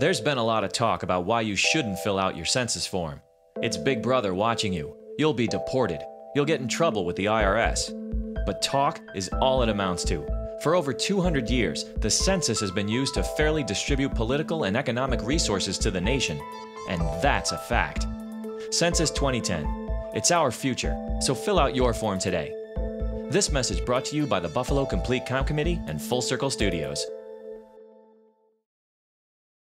There's been a lot of talk about why you shouldn't fill out your census form. It's Big Brother watching you. You'll be deported. You'll get in trouble with the IRS. But talk is all it amounts to. For over 200 years, the census has been used to fairly distribute political and economic resources to the nation. And that's a fact. Census 2010. It's our future, so fill out your form today. This message brought to you by the Buffalo Complete Count Committee and Full Circle Studios.